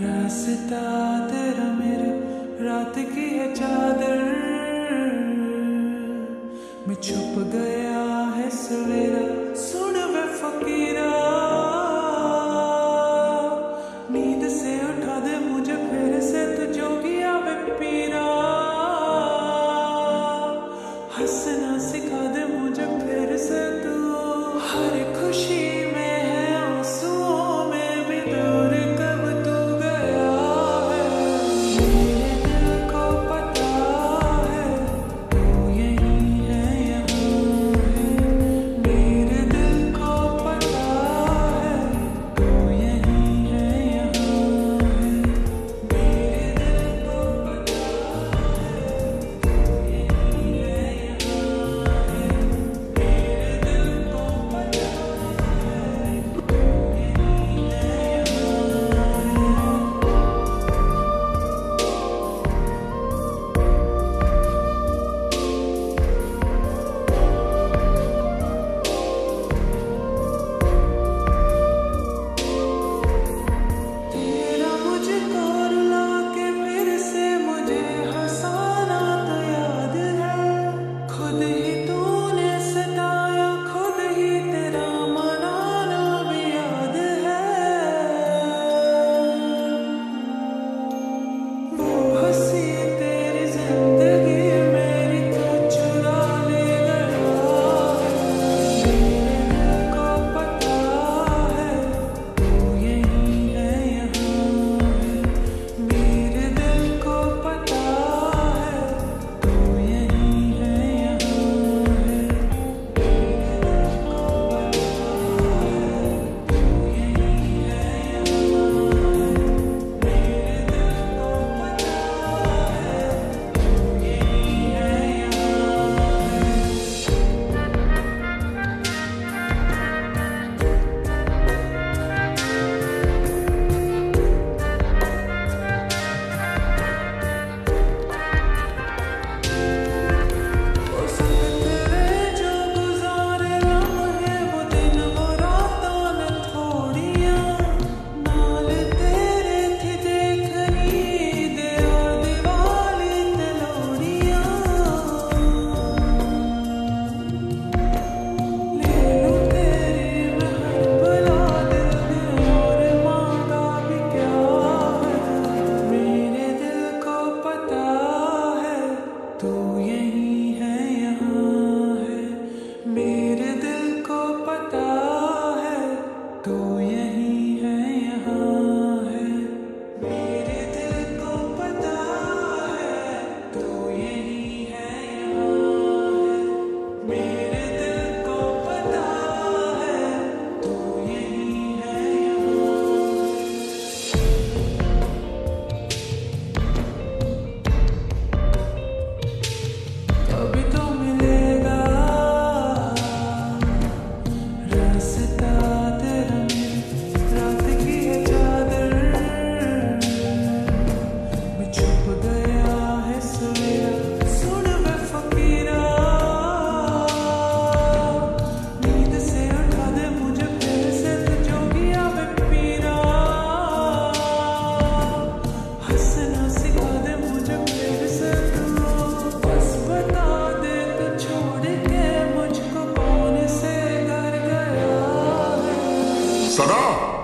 रास्ता तेरा मेरा रात की है चादर। मैं छुप गया के मुझको